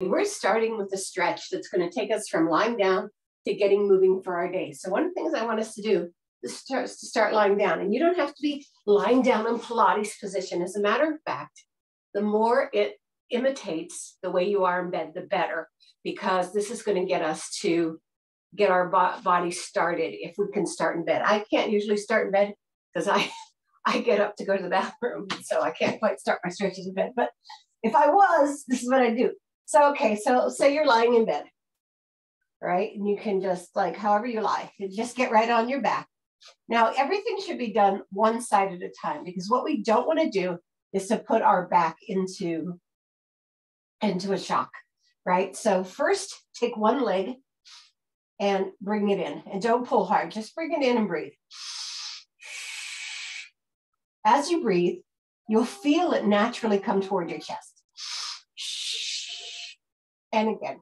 We're starting with a stretch that's going to take us from lying down to getting moving for our day. So one of the things I want us to do is start, to start lying down. And you don't have to be lying down in Pilates position. As a matter of fact, the more it imitates the way you are in bed, the better, because this is going to get us to get our bo- body started if we can start in bed. I can't usually start in bed because I I get up to go to the bathroom, so I can't quite start my stretches in bed. But if I was, this is what I do. So, okay, so say you're lying in bed, right? And you can just like, however you lie, just get right on your back. Now, everything should be done one side at a time because what we don't want to do is to put our back into, into a shock, right? So first take one leg and bring it in and don't pull hard, just bring it in and breathe. As you breathe, you'll feel it naturally come toward your chest and again.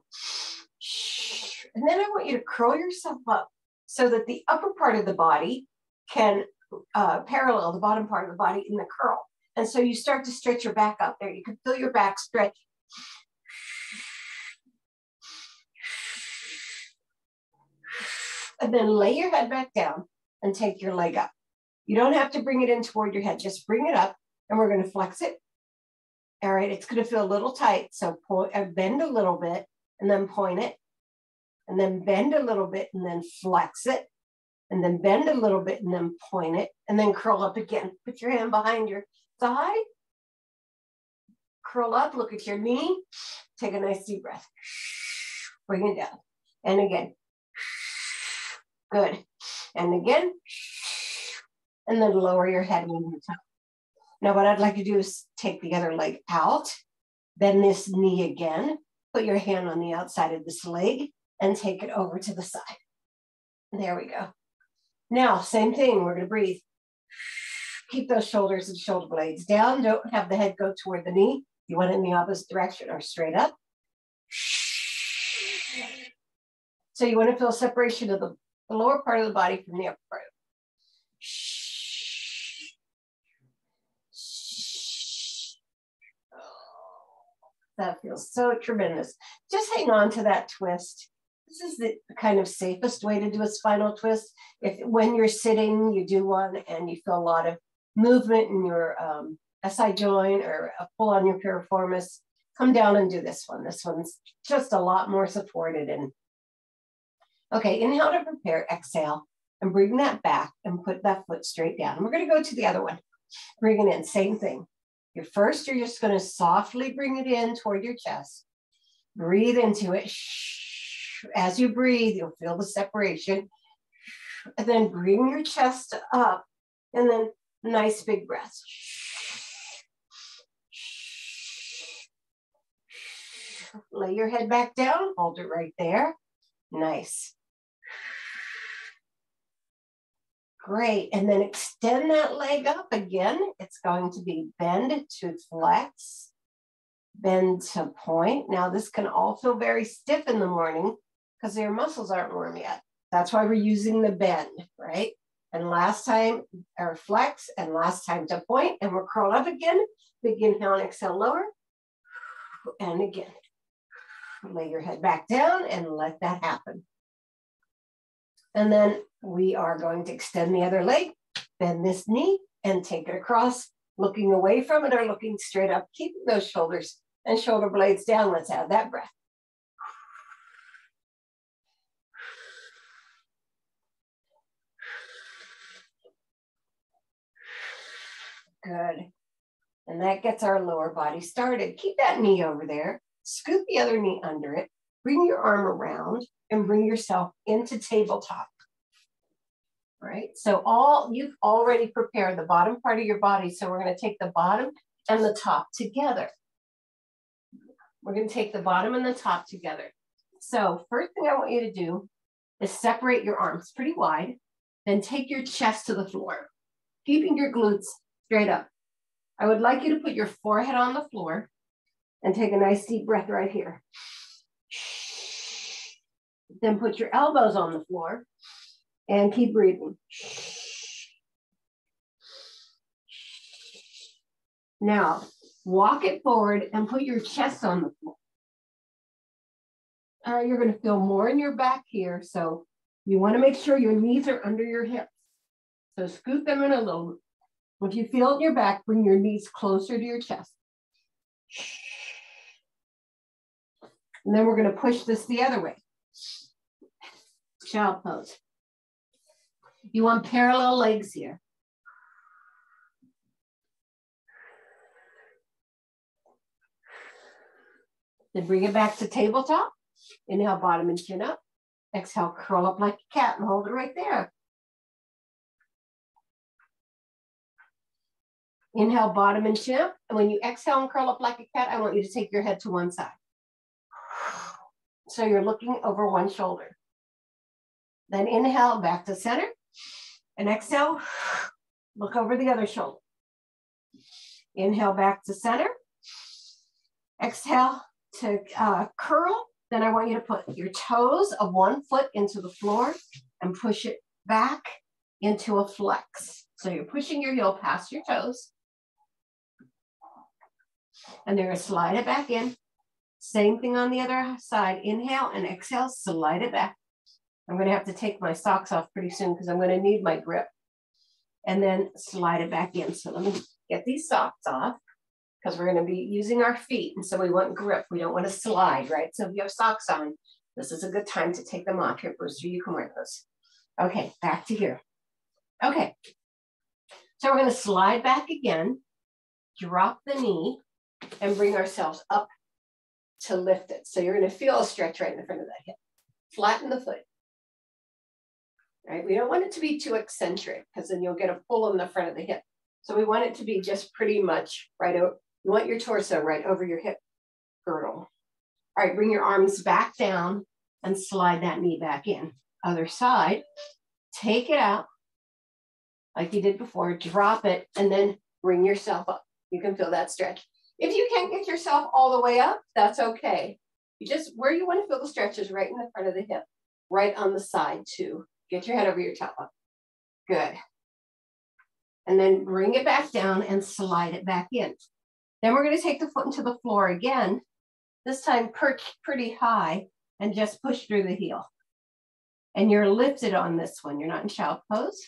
And then I want you to curl yourself up so that the upper part of the body can uh, parallel the bottom part of the body in the curl. And so you start to stretch your back up there. You can feel your back stretch. And then lay your head back down and take your leg up. You don't have to bring it in toward your head, just bring it up and we're going to flex it all right, it's going to feel a little tight. So point, uh, bend a little bit and then point it. And then bend a little bit and then flex it. And then bend a little bit and then point it. And then curl up again. Put your hand behind your thigh. Curl up, look at your knee. Take a nice deep breath. Bring it down. And again. Good. And again. And then lower your head one more time. Now what I'd like to do is take the other leg out, bend this knee again, put your hand on the outside of this leg and take it over to the side. There we go. Now, same thing, we're gonna breathe. Keep those shoulders and shoulder blades down. Don't have the head go toward the knee. You want it in the opposite direction or straight up. So you want to feel separation of the, the lower part of the body from the upper part. That feels so tremendous. Just hang on to that twist. This is the kind of safest way to do a spinal twist. If when you're sitting, you do one and you feel a lot of movement in your um, SI joint or a pull on your piriformis, come down and do this one. This one's just a lot more supported. And okay, inhale to prepare, exhale, and bring that back and put that foot straight down. We're gonna go to the other one. Bring it in, same thing. First, you're just going to softly bring it in toward your chest. Breathe into it. As you breathe, you'll feel the separation. And then bring your chest up and then nice big breath. Lay your head back down, hold it right there. Nice. Great. And then extend that leg up again. It's going to be bend to flex, bend to point. Now, this can all feel very stiff in the morning because your muscles aren't warm yet. That's why we're using the bend, right? And last time, or flex, and last time to point, and we're curl up again. Big inhale and exhale, lower. And again, lay your head back down and let that happen. And then we are going to extend the other leg, bend this knee and take it across, looking away from it or looking straight up, keeping those shoulders and shoulder blades down. Let's have that breath. Good. And that gets our lower body started. Keep that knee over there. Scoop the other knee under it. Bring your arm around and bring yourself into tabletop. Right, so all you've already prepared the bottom part of your body. So we're going to take the bottom and the top together. We're going to take the bottom and the top together. So first thing I want you to do is separate your arms pretty wide, then take your chest to the floor, keeping your glutes straight up. I would like you to put your forehead on the floor and take a nice deep breath right here. Then put your elbows on the floor and keep breathing. Now, walk it forward and put your chest on the floor. uh, you're going to feel more in your back here. So you want to make sure your knees are under your hips. So scoot them in a little. If you feel it in your back, bring your knees closer to your chest. And then we're going to push this the other way. Child pose. You want parallel legs here. Then bring it back to tabletop. Inhale, bottom and chin up. Exhale, curl up like a cat and hold it right there. Inhale, bottom and chin up. And when you exhale and curl up like a cat, I want you to take your head to one side. So you're looking over one shoulder. Then inhale back to center and exhale, look over the other shoulder. Inhale back to center. Exhale to uh, curl then I want you to put your toes of one foot into the floor and push it back into a flex. So you're pushing your heel past your toes. And gonna slide it back in. Same thing on the other side. Inhale and exhale, slide it back. I'm gonna have to take my socks off pretty soon because I'm gonna need my grip. And then slide it back in. So let me get these socks off because we're going to be using our feet. And so we want grip. We don't want to slide, right? So if you have socks on, this is a good time to take them off. Here, Brewster, you can wear those. Okay, back to here. Okay, so we're going to slide back again, drop the knee, and bring ourselves up to lift it. So you're going to feel a stretch right in the front of that hip. Flatten the foot. Right? We don't want it to be too eccentric because then you'll get a pull in the front of the hip. So we want it to be just pretty much right you want your torso right over your hip girdle. All right, bring your arms back down and slide that knee back in. Other side, take it out like you did before, drop it, and then bring yourself up. You can feel that stretch. If you can't get yourself all the way up, that's okay. You just, where you want to feel the stretch is right in the front of the hip, right on the side too. Get your head over your top. Good. And then bring it back down and slide it back in. Then we're gonna take the foot into the floor again, this time pretty high and just push through the heel. And you're lifted on this one. You're not in child pose.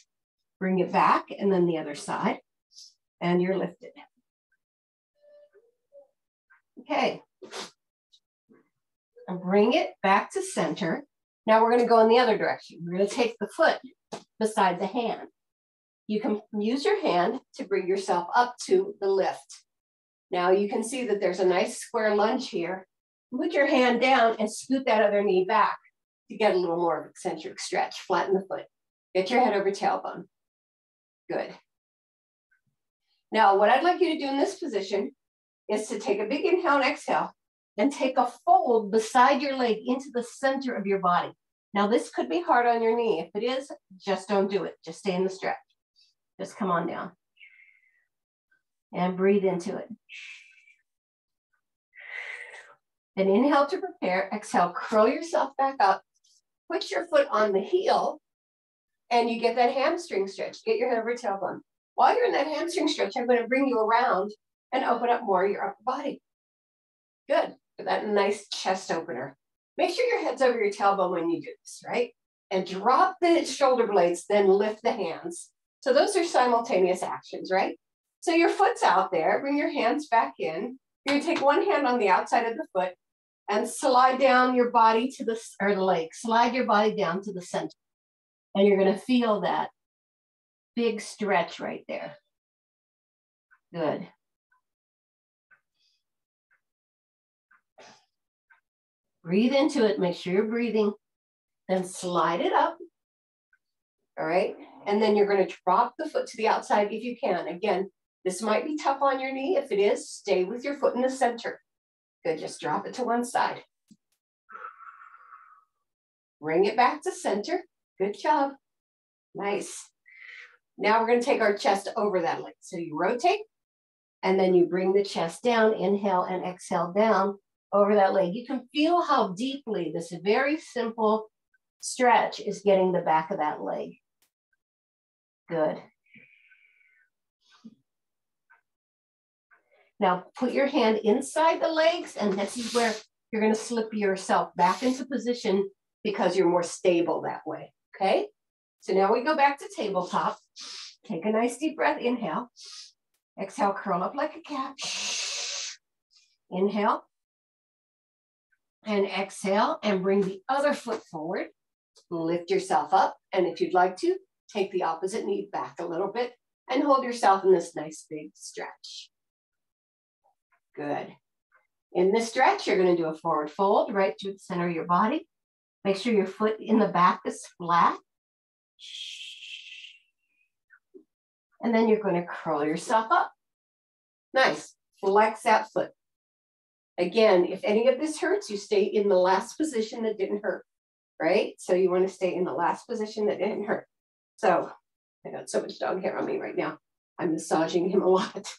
Bring it back and then the other side and you're lifted. Okay. And bring it back to center. Now we're gonna go in the other direction. We're gonna take the foot beside the hand. You can use your hand to bring yourself up to the lift. Now you can see that there's a nice square lunge here. Put your hand down and scoot that other knee back to get a little more of eccentric stretch. Flatten the foot. Get your head over tailbone. Good. Now, what I'd like you to do in this position is to take a big inhale and exhale and take a fold beside your leg into the center of your body. Now, this could be hard on your knee. If it is, just don't do it. Just stay in the stretch. Just come on down and breathe into it. Then inhale to prepare, exhale, curl yourself back up, put your foot on the heel, and you get that hamstring stretch. Get your head over tailbone. While you're in that hamstring stretch, I'm going to bring you around and open up more your upper body. Good. For that nice chest opener. Make sure your head's over your tailbone when you do this, right? And drop the shoulder blades, then lift the hands. So those are simultaneous actions, right? So your foot's out there, bring your hands back in. You're gonna take one hand on the outside of the foot and slide down your body to the, or the leg, slide your body down to the center. And you're gonna feel that big stretch right there. Good. Breathe into it, make sure you're breathing. Then slide it up. All right. And then you're going to drop the foot to the outside if you can. Again, this might be tough on your knee. If it is, stay with your foot in the center. Good, just drop it to one side. Bring it back to center. Good job. Nice. Now we're gonna take our chest over that leg. So you rotate and then you bring the chest down, inhale and exhale down over that leg. You can feel how deeply this very simple stretch is getting the back of that leg. Good. Now put your hand inside the legs and this is where you're gonna slip yourself back into position because you're more stable that way, okay? So now we go back to tabletop. Take a nice deep breath, inhale. Exhale, curl up like a cat. Inhale. And exhale and bring the other foot forward. Lift yourself up. And if you'd like to, take the opposite knee back a little bit and hold yourself in this nice big stretch. Good. In this stretch, you're going to do a forward fold right to the center of your body. Make sure your foot in the back is flat. And then you're going to curl yourself up. Nice. Flex that foot. Again, if any of this hurts, you stay in the last position that didn't hurt, right? So you want to stay in the last position that didn't hurt. So I got so much dog hair on me right now. I'm massaging him a lot.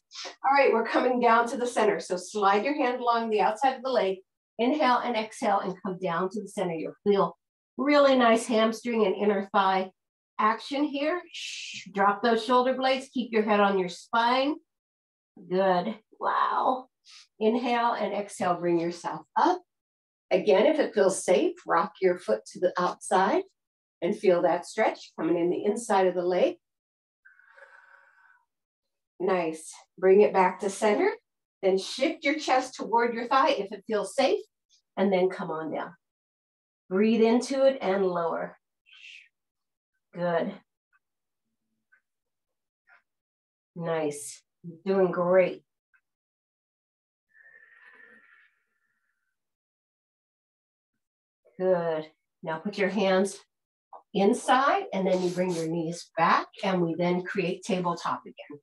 All right, we're coming down to the center. So slide your hand along the outside of the leg. Inhale and exhale and come down to the center. You'll feel really nice hamstring and inner thigh action here. Shh. Drop those shoulder blades. Keep your head on your spine. Good. Wow. Inhale and exhale. Bring yourself up. Again, if it feels safe, rock your foot to the outside and feel that stretch coming in the inside of the leg. Nice. Bring it back to center. Then shift your chest toward your thigh if it feels safe, and then come on down. Breathe into it and lower. Good. Nice. Doing great. Good. Now put your hands inside and then you bring your knees back and we then create tabletop again.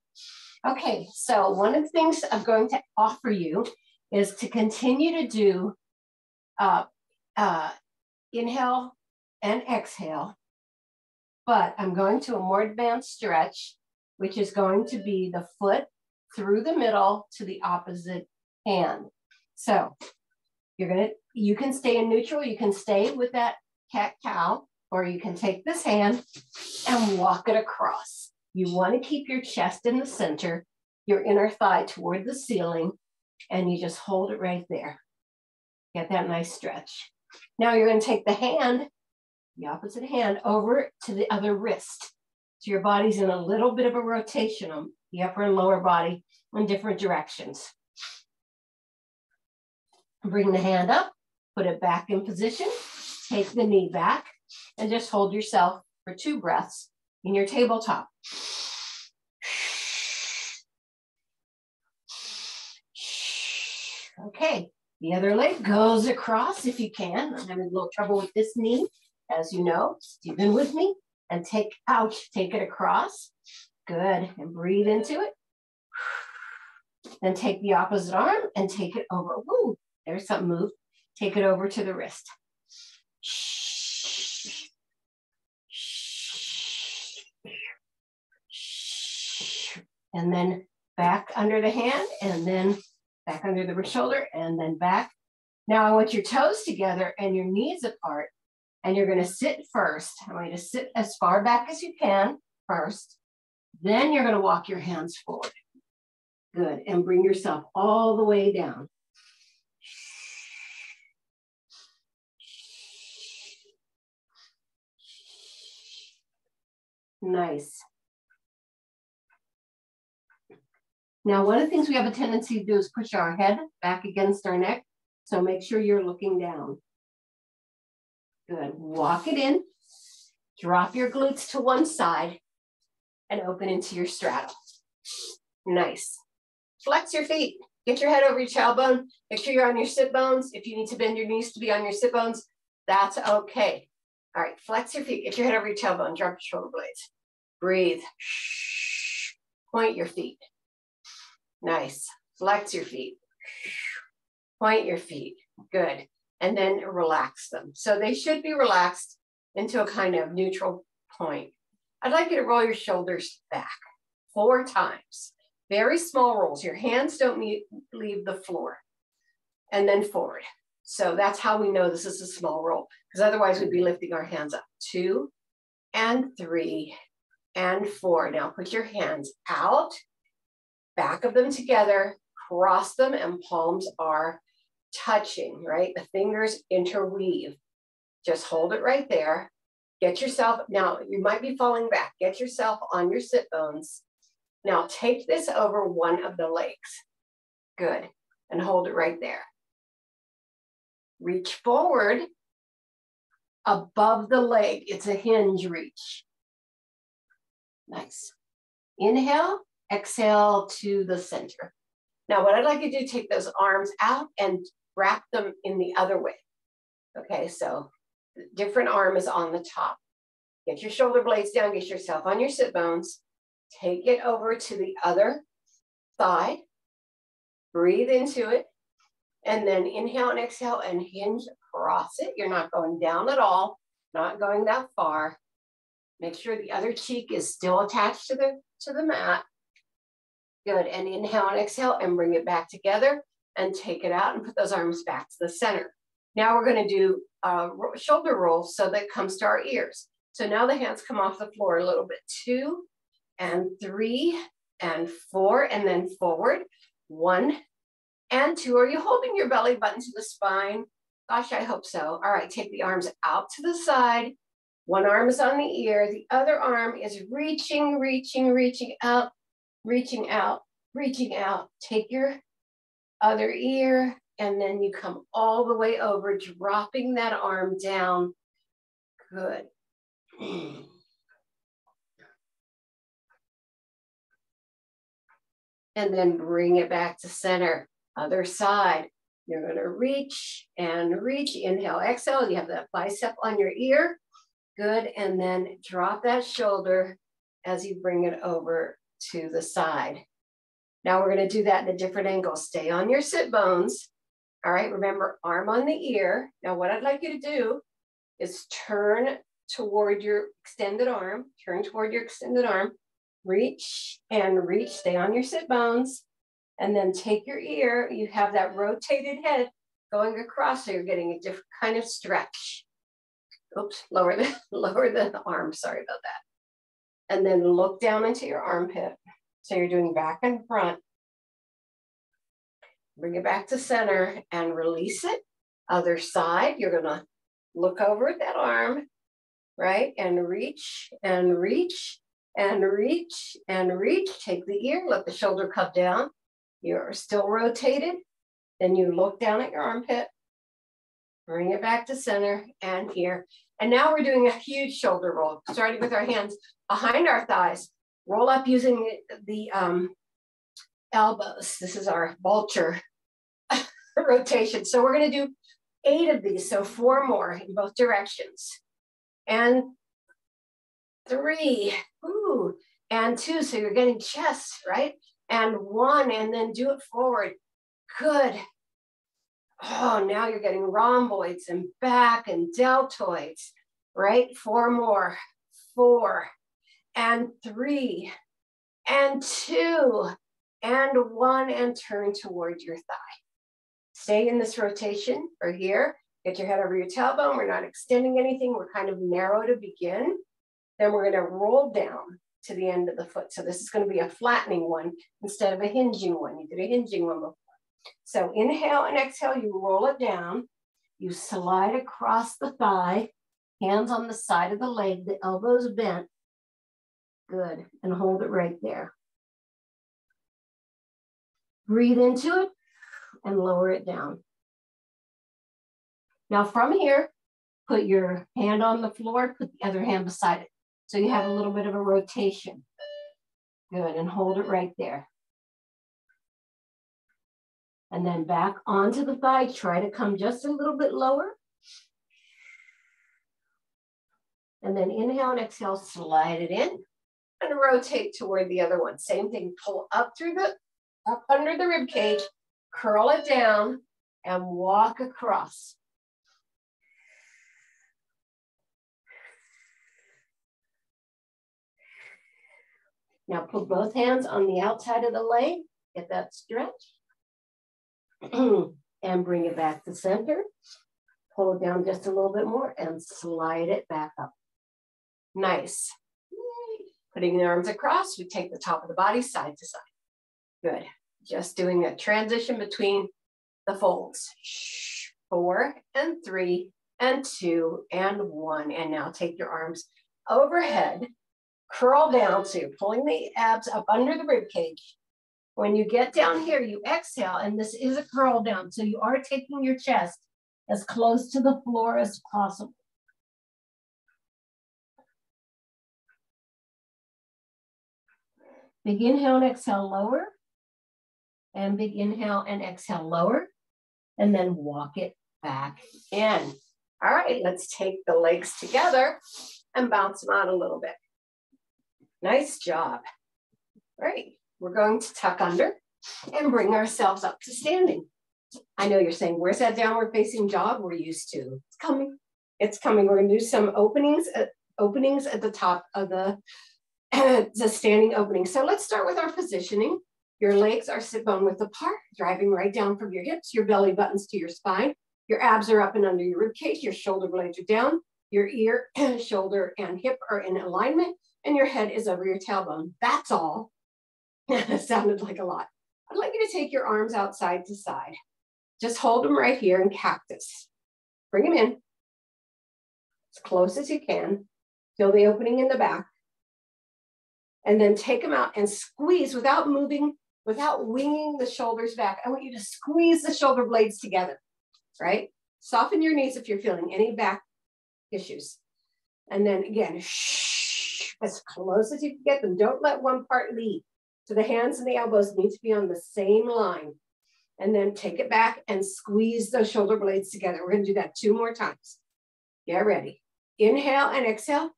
Okay, so one of the things I'm going to offer you is to continue to do uh, uh, inhale and exhale, but I'm going to a more advanced stretch, which is going to be the foot through the middle to the opposite hand. So you're gonna, you can stay in neutral, you can stay with that cat cow, or you can take this hand and walk it across. You want to keep your chest in the center, your inner thigh toward the ceiling, and you just hold it right there. Get that nice stretch. Now you're going to take the hand, the opposite hand, over to the other wrist. So your body's in a little bit of a rotation on the upper and lower body in different directions. Bring the hand up, put it back in position, take the knee back, and just hold yourself for two breaths in your tabletop. Okay, the other leg goes across if you can. I'm having a little trouble with this knee, as you know. You've been with me. And take out, take it across. Good. And breathe into it. Then take the opposite arm and take it over. Woo, there's something moved. Take it over to the wrist. and then back under the hand and then back under the shoulder and then back. Now I want your toes together and your knees apart and you're gonna sit first. I want you to sit as far back as you can first. Then you're gonna walk your hands forward. Good, and bring yourself all the way down. Nice. Now, one of the things we have a tendency to do is push our head back against our neck. So make sure you're looking down. Good. Walk it in. Drop your glutes to one side and open into your straddle. Nice. Flex your feet. Get your head over your tailbone. Make sure you're on your sit bones. If you need to bend your knees to be on your sit bones, that's okay. All right, flex your feet. Get your head over your tailbone. Drop your shoulder blades. Breathe. Point your feet. Nice. Flex your feet. Point your feet. Good. And then relax them. So they should be relaxed into a kind of neutral point. I'd like you to roll your shoulders back four times. Very small rolls. Your hands don't leave the floor. And then forward. So that's how we know this is a small roll, because otherwise we'd be lifting our hands up. Two and three and four. Now put your hands out back of them together, cross them, and palms are touching, right? The fingers interweave. Just hold it right there. Get yourself, now you might be falling back. Get yourself on your sit bones. Now take this over one of the legs. Good. And hold it right there. Reach forward above the leg. It's a hinge reach. Nice. Inhale, exhale to the center. Now, what I'd like you to do, take those arms out and wrap them in the other way. Okay, so different arm is on the top. Get your shoulder blades down, get yourself on your sit bones. Take it over to the other side. Breathe into it. And then inhale and exhale and hinge across it. You're not going down at all, not going that far. Make sure the other cheek is still attached to the, to the mat. Good, and inhale and exhale and bring it back together and take it out and put those arms back to the center. Now we're gonna do uh, a shoulder roll so that comes to our ears. So now the hands come off the floor a little bit, two and three and four, and then forward, one and two. Are you holding your belly button to the spine? Gosh, I hope so. All right, take the arms out to the side. One arm is on the ear, the other arm is reaching, reaching, reaching out, reaching out, reaching out. Take your other ear, and then you come all the way over, dropping that arm down. Good. And then bring it back to center. Other side. You're going to reach and reach. Inhale, exhale. You have that bicep on your ear. Good. And then drop that shoulder as you bring it over to the side. Now we're going to do that in a different angle. Stay on your sit bones. All right. Remember, arm on the ear. Now, what I'd like you to do is turn toward your extended arm. Turn toward your extended arm. Reach and reach. Stay on your sit bones. And then take your ear. You have that rotated head going across, so you're getting a different kind of stretch. Oops, lower the lower the arm. Sorry about that. And then look down into your armpit. So you're doing back and front. Bring it back to center and release it. Other side, you're gonna look over at that arm, right? And reach and reach and reach and reach. Take the ear, let the shoulder come down. You're still rotated. Then you look down at your armpit, bring it back to center and here. And now we're doing a huge shoulder roll, starting with our hands behind our thighs. Roll up using the um, elbows. This is our vulture rotation. So we're gonna do eight of these, so four more in both directions. And three, ooh, and two, so you're getting chest, right? And one, and then do it forward. Good. Oh, now you're getting rhomboids and back and deltoids, right? Four more, four, and three, and two, and one, and turn toward your thigh. Stay in this rotation or here. Get your head over your tailbone. We're not extending anything. We're kind of narrow to begin. Then we're gonna roll down to the end of the foot. So this is gonna be a flattening one instead of a hinging one. You did a hinging one before. So inhale and exhale, you roll it down. You slide across the thigh, hands on the side of the leg, the elbows bent. Good, and hold it right there. Breathe into it and lower it down. Now from here, put your hand on the floor, put the other hand beside it. So you have a little bit of a rotation. Good, and hold it right there. And then back onto the thigh, try to come just a little bit lower. And then inhale and exhale, slide it in and rotate toward the other one. Same thing, pull up through the, up under the rib cage, curl it down and walk across. Now put both hands on the outside of the leg, get that stretch. and bring it back to center. Pull it down just a little bit more and slide it back up. Nice. Putting the arms across, we take the top of the body side to side. Good. Just doing a transition between the folds. Four and three and two and one. And now take your arms overhead, curl down. So you're pulling the abs up under the rib cage. When you get down here, you exhale, and this is a curl down. So you are taking your chest as close to the floor as possible. Big inhale and exhale, lower. And big inhale and exhale, lower. And then walk it back in. All right, let's take the legs together and bounce them out a little bit. Nice job. Right, we're going to tuck under and bring ourselves up to standing. I know you're saying, where's that downward facing dog we're used to? It's coming. It's coming. We're going to do some openings at, openings at the top of the the standing opening. So let's start with our positioning. Your legs are sit bone width apart, driving right down from your hips, your belly buttons to your spine. Your abs are up and under your rib cage, your shoulder blades are down, your ear, shoulder, and hip are in alignment, and your head is over your tailbone. That's all. that sounded like a lot. I'd like you to take your arms outside to side. Just hold them right here in cactus. Bring them in as close as you can. Feel the opening in the back and then take them out and squeeze without moving, without winging the shoulders back. I want you to squeeze the shoulder blades together, right? Soften your knees if you're feeling any back issues. And then again, shh, as close as you can get them. Don't let one part lead. So the hands and the elbows need to be on the same line. And then take it back and squeeze those shoulder blades together. We're gonna do that two more times. Get ready. Inhale and exhale.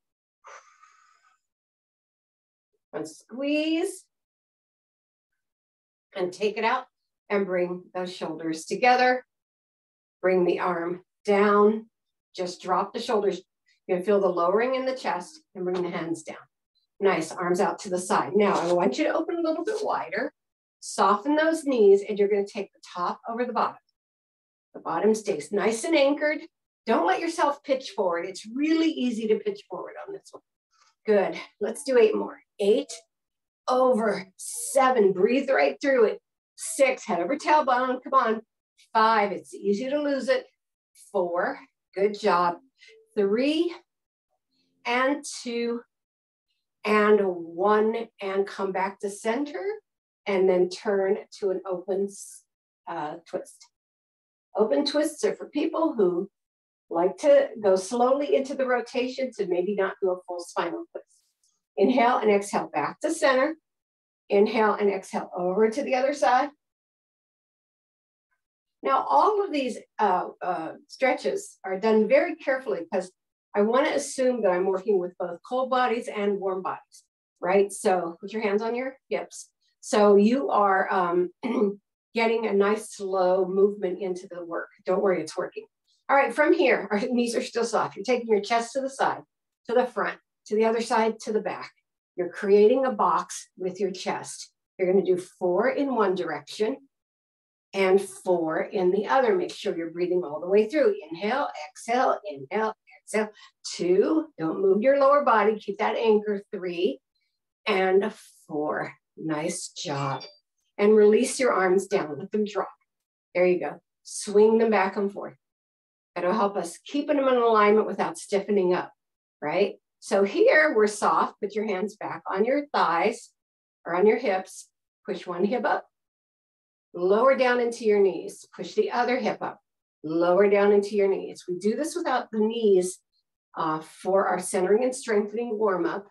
And squeeze and take it out and bring those shoulders together. Bring the arm down. Just drop the shoulders. You can feel the lowering in the chest and bring the hands down. Nice, arms out to the side. Now I want you to open a little bit wider. Soften those knees and you're gonna take the top over the bottom. The bottom stays nice and anchored. Don't let yourself pitch forward. It's really easy to pitch forward on this one. Good, let's do eight more eight, over, seven, breathe right through it. Six, head over tailbone, come on. Five, it's easy to lose it. Four, good job. Three, and two, and one, and come back to center, and then turn to an open uh, twist. Open twists are for people who like to go slowly into the rotation to maybe not do a full spinal twist. Inhale and exhale back to center. Inhale and exhale over to the other side. Now, all of these uh, uh, stretches are done very carefully because I want to assume that I'm working with both cold bodies and warm bodies, right? So put your hands on your hips. So you are um, getting a nice slow movement into the work. Don't worry, it's working. All right, from here, our knees are still soft. You're taking your chest to the side, to the front to the other side to the back. You're creating a box with your chest. You're going to do four in one direction and four in the other. Make sure you're breathing all the way through. Inhale, exhale, inhale, exhale. Two, don't move your lower body. Keep that anchor. Three and four. Nice job. And release your arms down. Let them drop. There you go. Swing them back and forth. That'll help us keeping them in alignment without stiffening up, right? So here we're soft, put your hands back on your thighs or on your hips, push one hip up, lower down into your knees, push the other hip up, lower down into your knees. We do this without the knees uh, for our centering and strengthening warm up,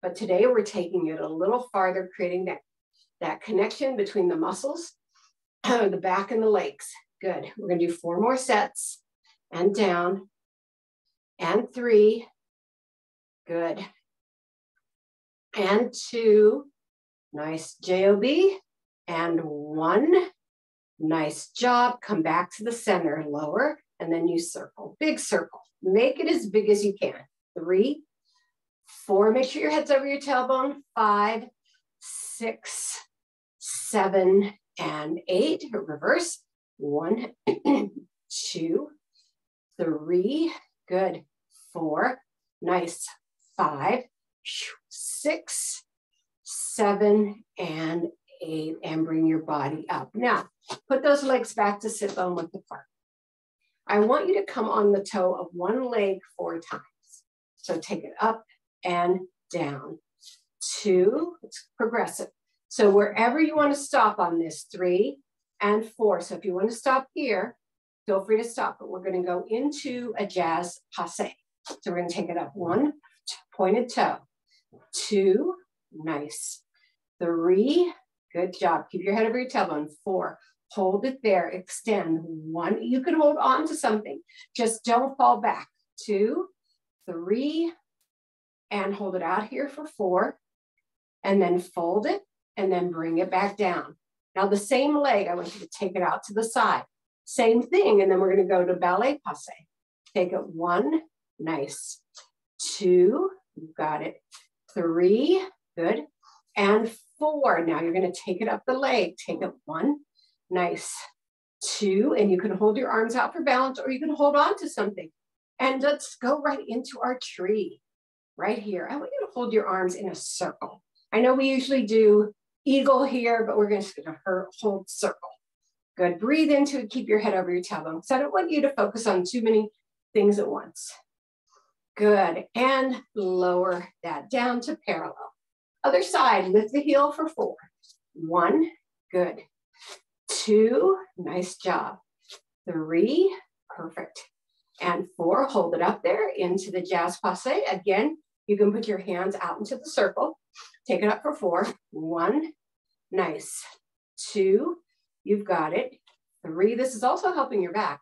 but today we're taking it a little farther, creating that, that connection between the muscles, the back and the legs. Good, we're gonna do four more sets and down and three Good. And two, nice JOB. And one, nice job. Come back to the center, lower, and then you circle, big circle. Make it as big as you can. Three, four, make sure your head's over your tailbone. Five, six, seven, and eight. Reverse. One, two, three, good. Four, nice five, six, seven, and and bring your body up. Now, put those legs back to sit bone width apart. I want you to come on the toe of one leg four times. So take it up and down. Two, it's progressive. So wherever you want to stop on this, three and four. So if you want to stop here, feel free to stop, but we're going to go into a jazz passe. So we're going to take it up one, pointed toe, two, nice, three, good job. Keep your head over your tailbone, four, hold it there, extend, one, you can hold on to something, just don't fall back, two, three, and hold it out here for four, and then fold it, and then bring it back down. Now the same leg, I want you to take it out to the side. Same thing, and then we're gonna go to ballet passe. Take it one, nice. Two, you got it. Three, good. And four, now you're gonna take it up the leg. Take it one, nice. Two, and you can hold your arms out for balance or you can hold on to something. And let's go right into our tree, right here. I want you to hold your arms in a circle. I know we usually do eagle here, but we're just gonna hold circle. Good, breathe into it, keep your head over your tailbone. So I don't want you to focus on too many things at once. Good, and lower that down to parallel. Other side, lift the heel for four. One, good. Two, nice job. Three, perfect. And four, hold it up there into the jazz passe. Again, you can put your hands out into the circle. Take it up for four. One, nice. Two, you've got it. Three, this is also helping your back.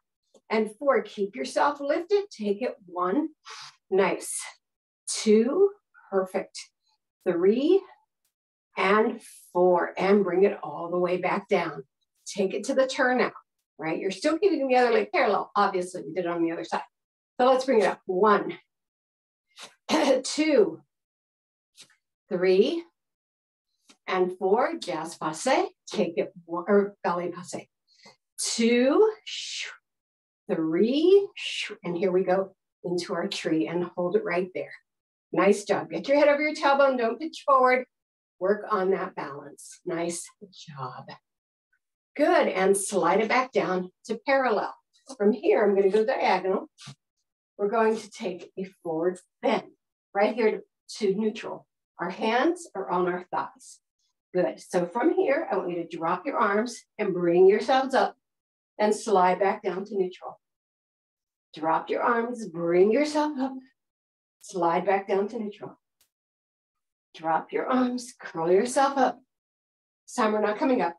And four, keep yourself lifted. Take it one, nice. Two, perfect. Three, and four, and bring it all the way back down. Take it to the turnout, right? You're still keeping the other leg parallel. Obviously, we did it on the other side. So let's bring it up. One, two, three, and four, jazz passe, take it, or ballet passe. Two, three, and here we go into our tree and hold it right there. Nice job. Get your head over your tailbone, don't pitch forward. Work on that balance. Nice job. Good, and slide it back down to parallel. From here, I'm gonna go diagonal. We're going to take a forward bend right here to, to neutral. Our hands are on our thighs. Good. So from here, I want you to drop your arms and bring yourselves up and slide back down to neutral. Drop your arms, bring yourself up, slide back down to neutral. Drop your arms, curl yourself up. This time we're not coming up.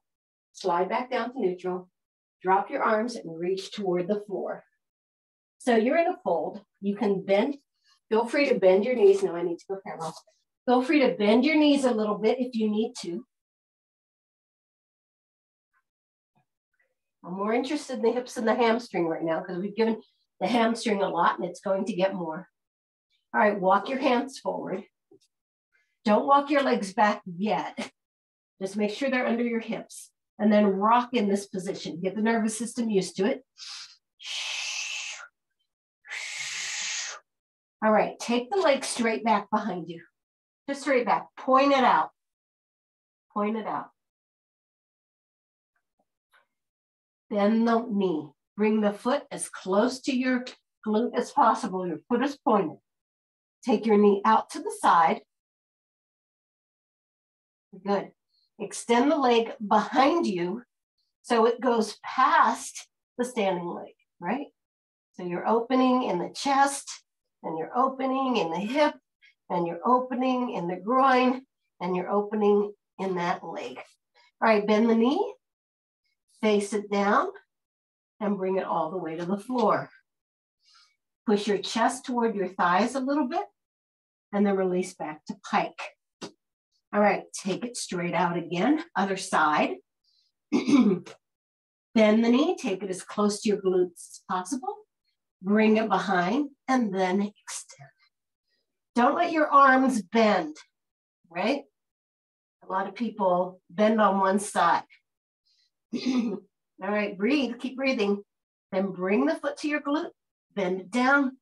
Slide back down to neutral. Drop your arms and reach toward the floor. So you're in a fold. You can bend. Feel free to bend your knees. No, I need to go parallel. Feel free to bend your knees a little bit if you need to. I'm more interested in the hips and the hamstring right now because we've given the hamstring a lot and it's going to get more. All right, walk your hands forward. Don't walk your legs back yet. Just make sure they're under your hips and then rock in this position. Get the nervous system used to it. All right, take the leg straight back behind you. Just straight back, point it out. Point it out. Bend the knee. Bring the foot as close to your glute as possible. Your foot is pointed. Take your knee out to the side. Good. Extend the leg behind you so it goes past the standing leg, right? So you're opening in the chest and you're opening in the hip and you're opening in the groin and you're opening in that leg. All right, bend the knee, face it down, and bring it all the way to the floor. Push your chest toward your thighs a little bit, and then release back to pike. All right, take it straight out again, other side. Bend the knee, take it as close to your glutes as possible. Bring it behind, and then extend. Don't let your arms bend, right? A lot of people bend on one side. All right, breathe, keep breathing. Then bring the foot to your glute, bend it down,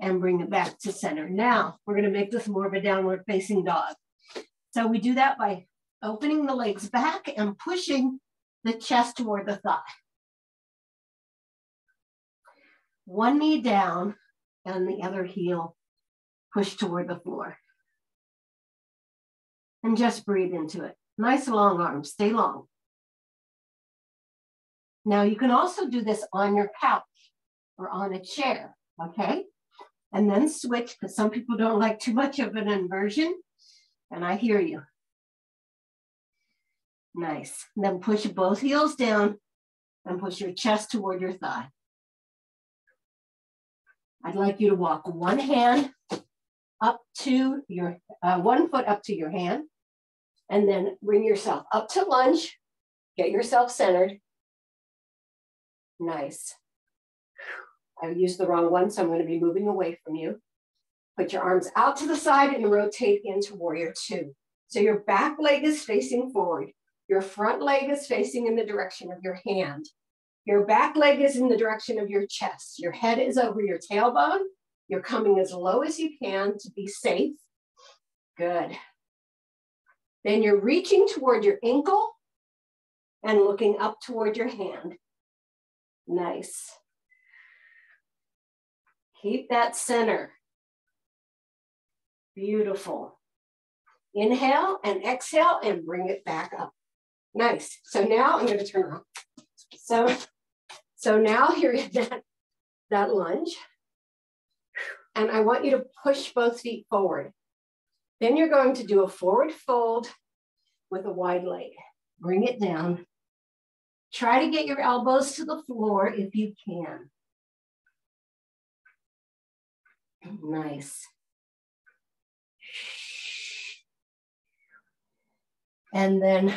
and bring it back to center. Now, we're gonna make this more of a downward facing dog. So we do that by opening the legs back and pushing the chest toward the thigh. One knee down and the other heel pushed toward the floor. And just breathe into it. Nice long arms, stay long. Now you can also do this on your couch or on a chair, okay? And then switch, because some people don't like too much of an inversion, and I hear you. Nice. And then push both heels down and push your chest toward your thigh. I'd like you to walk one hand up to your, uh, one foot up to your hand, and then bring yourself up to lunge, get yourself centered. Nice. I used the wrong one, so I'm gonna be moving away from you. Put your arms out to the side and rotate into warrior two. So your back leg is facing forward. Your front leg is facing in the direction of your hand. Your back leg is in the direction of your chest. Your head is over your tailbone. You're coming as low as you can to be safe. Good. Then you're reaching toward your ankle and looking up toward your hand. Nice. Keep that center. Beautiful. Inhale and exhale and bring it back up. Nice. So now I'm going to turn around. So, so now you're in that, that lunge. And I want you to push both feet forward. Then you're going to do a forward fold with a wide leg. Bring it down. Try to get your elbows to the floor if you can. Nice. And then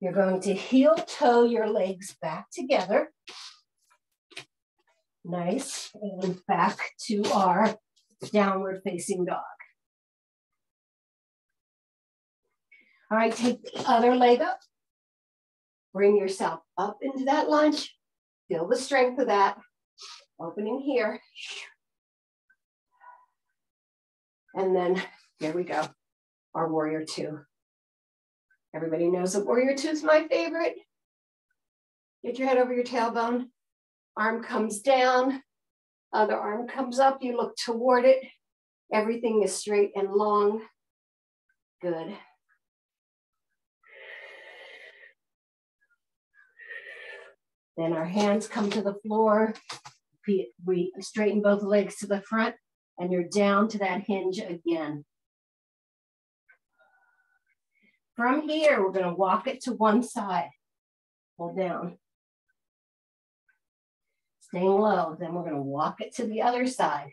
you're going to heel toe your legs back together. Nice. And back to our downward facing dog. All right, take the other leg up. Bring yourself up into that lunge. Feel the strength of that. Opening here. And then here we go, our warrior two. Everybody knows that warrior two is my favorite. Get your head over your tailbone. Arm comes down, other arm comes up, you look toward it. Everything is straight and long. Good. Then our hands come to the floor. We, we straighten both legs to the front and you're down to that hinge again. From here, we're gonna walk it to one side. Pull down. Staying low, then we're gonna walk it to the other side.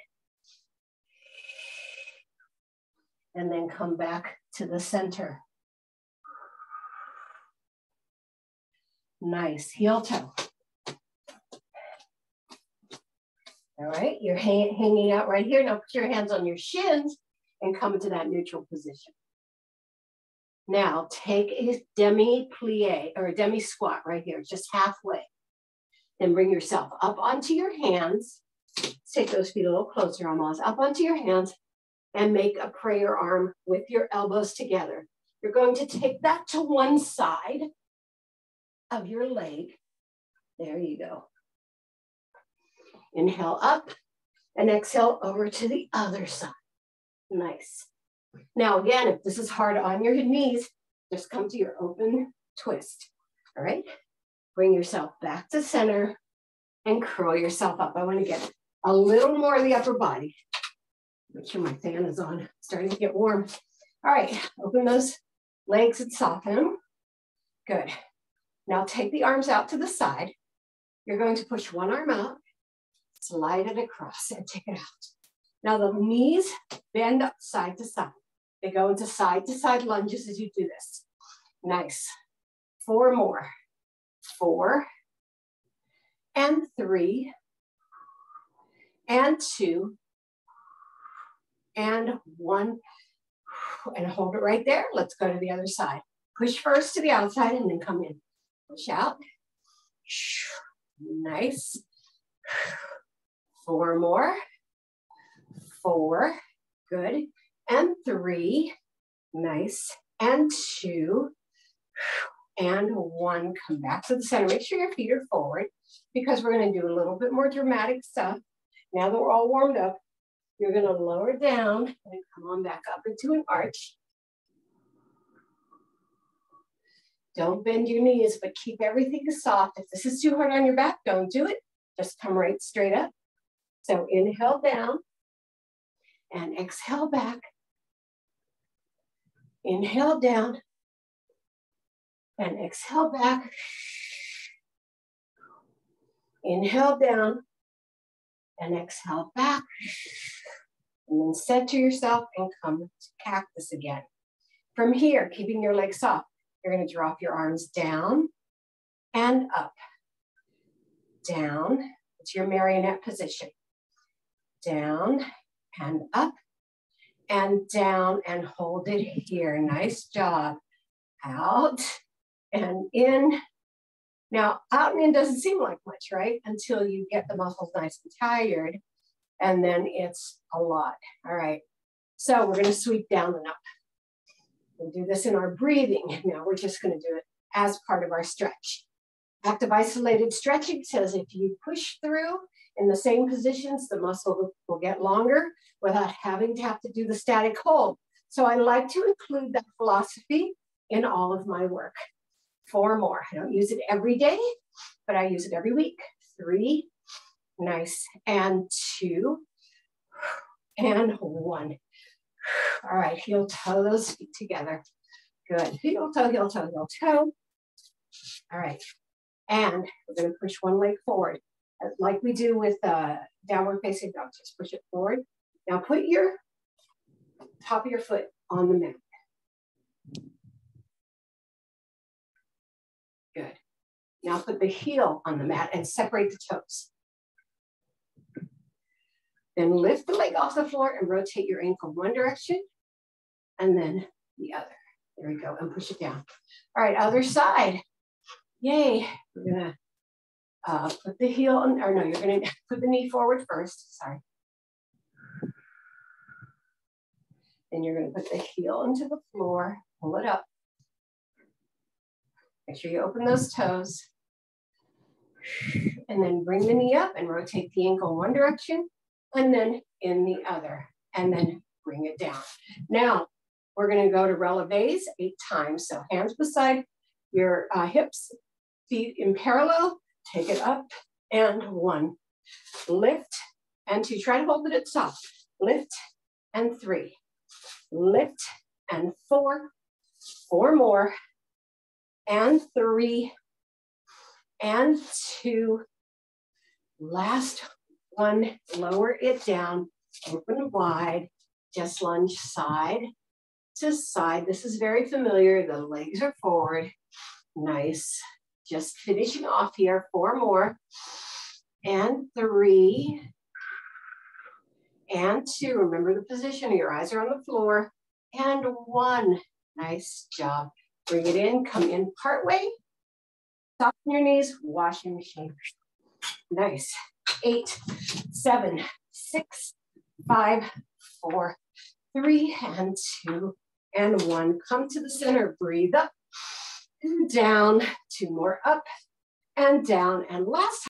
And then come back to the center. Nice, heel toe. All right, you're hang hanging out right here. Now put your hands on your shins and come into that neutral position. Now take a demi plie or a demi squat right here, just halfway. Then bring yourself up onto your hands. Let's take those feet a little closer almost, up onto your hands and make a prayer arm with your elbows together. You're going to take that to one side of your leg. There you go. Inhale up and exhale over to the other side. Nice. Now, again, if this is hard on your knees, just come to your open twist. All right. Bring yourself back to center and curl yourself up. I want to get a little more of the upper body. Make sure my fan is on, starting to get warm. All right, open those legs and soften. Good. Now take the arms out to the side. You're going to push one arm out slide it across and take it out. Now the knees bend up side to side. They go into side to side lunges as you do this. Nice. Four more. Four and three and two and one and hold it right there. Let's go to the other side. Push first to the outside and then come in. Push out. Nice. Four more. Four. Good. And three. Nice. And two. and one. Come back to the center. Make sure your feet are forward because we're gonna do a little bit more dramatic stuff. Now that we're all warmed up, you're gonna lower down and come on back up into an arch. Don't bend your knees, but keep everything soft. If this is too hard on your back, don't do it. Just come right straight up. So inhale down and exhale back. Inhale down and exhale back. Inhale down and exhale back. And then center yourself and come to cactus again. From here, keeping your legs soft, you're gonna drop your arms down and up. Down, it's your marionette position. Down and up and down and hold it here. Nice job. Out and in. Now, out and in doesn't seem like much, right? Until you get the muscles nice and tired, and then it's a lot. All right. So we're gonna sweep down and up. We'll do this in our breathing. Now we're just gonna do it as part of our stretch. Active isolated stretching says if you push through in the same positions, the muscle will get longer without having to have to do the static hold. So I like to include that philosophy in all of my work. Four more. I don't use it every day, but I use it every week. Three, nice, and two, and one. All right, heel toe those feet together. Good. Heel toe, heel toe, heel toe. All right. And we're going to push one leg forward like we do with uh, downward facing dog. Just push it forward. Now put your top of your foot on the mat. Good. Now put the heel on the mat and separate the toes. Then lift the leg off the floor and rotate your ankle one direction and then the other. There we go, and push it down. All right, other side. Yay. We're gonna uh, put the heel, on, or no, you're gonna put the knee forward first, sorry. Then you're gonna put the heel into the floor, pull it up. Make sure you open those toes. And then bring the knee up and rotate the ankle one direction and then in the other, and then bring it down. Now, we're gonna go to releves eight times. So hands beside your uh, hips, feet in parallel, take it up and one. Lift and two, try to hold it top. Lift and three. Lift and four, four more, and three, and two. Last one, lower it down, open wide, just lunge side to side. This is very familiar. The legs are forward. Nice. Just finishing off here, four more, and three, and two. Remember the position, your eyes are on the floor, and one. Nice job. Bring it in, come in part way, soften your knees, washing machine. Nice. Eight, seven, six, five, four, three, and two, and one. Come to the center, breathe up down, two more up and down. And last